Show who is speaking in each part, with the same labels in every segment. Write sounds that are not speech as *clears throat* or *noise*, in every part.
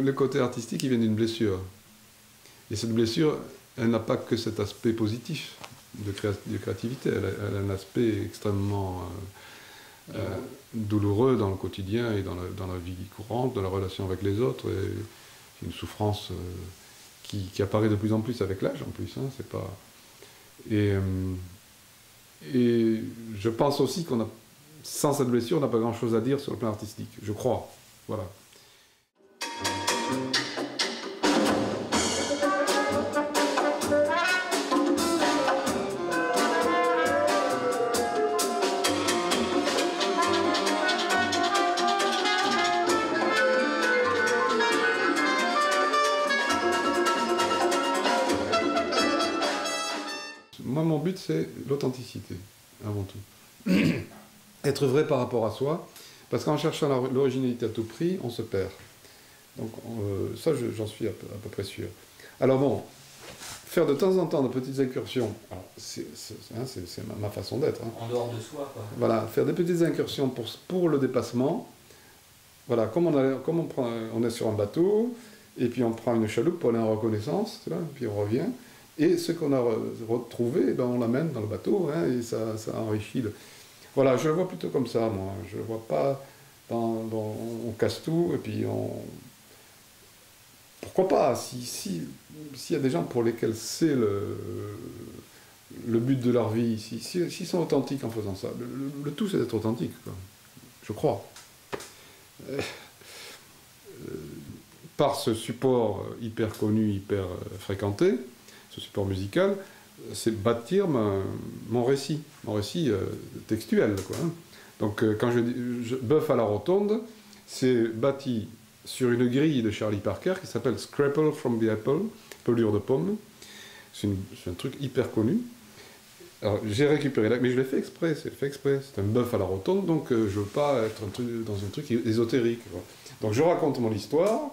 Speaker 1: le, côté artistique, il vient d'une blessure. Et cette blessure, elle n'a pas que cet aspect positif de, créa- de créativité, elle a, un aspect extrêmement euh, euh, douloureux dans le quotidien et dans la, vie courante, dans la relation avec les autres. C'est une souffrance euh, qui, apparaît de plus en plus avec l'âge, en plus. hein, pas... Et, et je pense aussi qu'on a, sans cette blessure, on n'a pas grand-chose à dire sur le plan artistique. Je crois. Voilà. But, c'est l'authenticité, avant tout. *clears throat* Être vrai par rapport à soi, parce qu'en cherchant l'originalité à tout prix, on se perd. Donc, euh, ça, je- j'en suis à peu, à peu près sûr. Alors bon, faire de temps en temps de petites incursions, c'est hein, ma, façon d'être. hein.
Speaker 2: En dehors de soi, quoi.
Speaker 1: Voilà, faire des petites incursions pour, pour le dépassement. Voilà, comme, on, a- comme on, prend, on est sur un bateau, et puis on prend une chaloupe pour aller en reconnaissance, vois, puis on revient. Et ce qu'on a re- retrouvé, ben, on l'amène dans le bateau, hein, et ça, ça enrichit. Le... Voilà, je le vois plutôt comme ça, moi. Je ne vois pas on casse tout, et puis on. Pourquoi pas si, si, S'il y a des gens pour lesquels c'est le, le but de leur vie, si- si- s'ils sont authentiques en faisant ça, le, le- le tout c'est d'être authentique, je crois. Euh, par ce support hyper connu, hyper euh, fréquenté, ce support musical, c'est bâtir mon récit, mon récit euh, textuel. Hein. Donc euh, quand je je- bœuf à la rotonde, c'est bâti sur une grille de Charlie Parker qui s'appelle Scrapple from the Apple, pelure de pomme. C'est un truc hyper connu. J'ai récupéré là, mais je l'ai fait exprès, c'est fait exprès. C'est un bœuf à la rotonde, donc euh, je veux pas être dans un truc ésotérique. Donc je raconte mon histoire,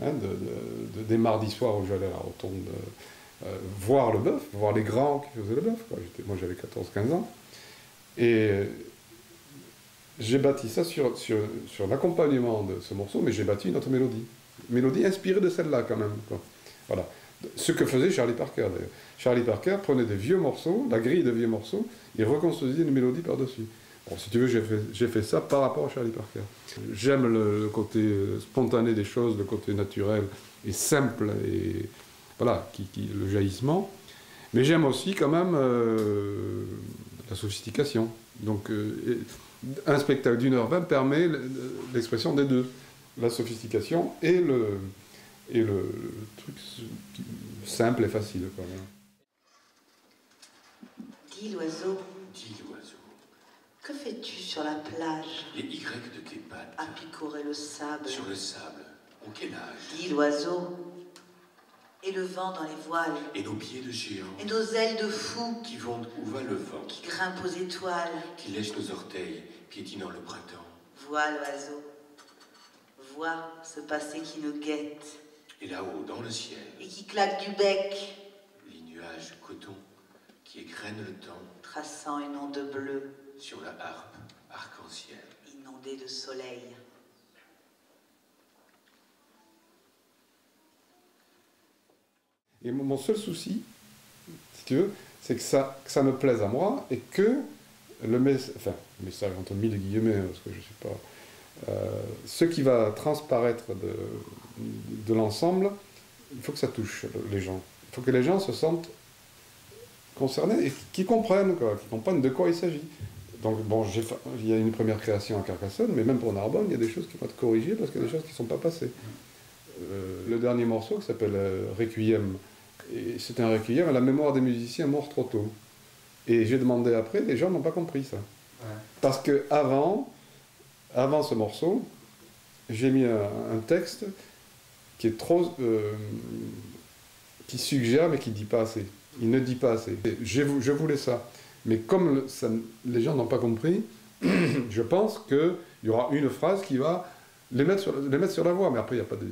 Speaker 1: hein, de- des mardis soirs où j'allais à la rotonde euh, euh, voir le bœuf, voir les grands qui faisaient le bœuf. Moi j'avais 14-15 ans. Et euh, j'ai bâti ça sur, sur, l'accompagnement de ce morceau, mais j'ai bâti une autre mélodie. Mélodie inspirée de celle-là quand même. Voilà. Ce que faisait Charlie Parker d'ailleurs. Charlie Parker prenait des vieux morceaux, la grille de vieux morceaux, et reconstruisait une mélodie par-dessus. Bon, si tu veux, j'ai fait, fait ça par rapport à Charlie Parker. J'aime le, le côté euh, spontané des choses, le côté naturel et simple, et voilà, qui, qui- le jaillissement. Mais j'aime aussi quand même euh, la sophistication. Donc, euh, un spectacle d'une heure vingt permet l'expression des deux, la sophistication et le, et le, le truc simple et facile. quoi, voilà.
Speaker 3: Dis l'oiseau,
Speaker 4: Dis l'oiseau,
Speaker 3: que fais-tu sur la plage?
Speaker 4: Les Y de tes pattes
Speaker 3: à picorer le sable
Speaker 4: sur le sable quel âge
Speaker 3: Dis l'oiseau, et le vent dans les voiles,
Speaker 4: Et nos pieds de géants.
Speaker 3: Et nos ailes de fou
Speaker 4: qui vont où va le vent,
Speaker 3: qui grimpent aux étoiles.
Speaker 4: qui lèchent nos orteils, piétinant le printemps.
Speaker 3: Vois l'oiseau, vois ce passé qui nous guette.
Speaker 4: Et là-haut, dans le ciel,
Speaker 3: et qui claque du bec,
Speaker 4: les nuages coton qui égrènent le temps.
Speaker 3: Traçant une onde bleue.
Speaker 4: Sur la harpe arc-en-ciel.
Speaker 3: inondée de soleil.
Speaker 1: Et mon seul souci, si tu veux, c'est que ça, me plaise à moi et que le message, enfin, le message entre mille guillemets, hein, parce que je ne suis pas. euh, ce qui va transparaître de, l'ensemble, il faut que ça touche les gens. Il faut que les gens se sentent concernés et qu'ils comprennent, quoi, qu'ils comprennent de quoi il s'agit. Donc, bon, il y a une première création à Carcassonne, mais même pour Narbonne, il y a des choses qui vont être corrigées parce qu'il y a des choses qui ne sont pas passées. Euh, le dernier morceau qui s'appelle euh, Requiem, c'est un requiem à la mémoire des musiciens morts trop tôt. Et j'ai demandé après, les gens n'ont pas compris ça. Parce que avant, avant ce morceau, j'ai mis un, un texte qui est trop, euh, qui suggère mais qui dit pas assez. Il ne dit pas assez. Je voulais ça, mais comme le- ça- les gens n'ont pas compris, *clears throat* je pense qu'il y aura une phrase qui va les mettre sur, les mettre sur la voie. Mais après, il n'y a pas de,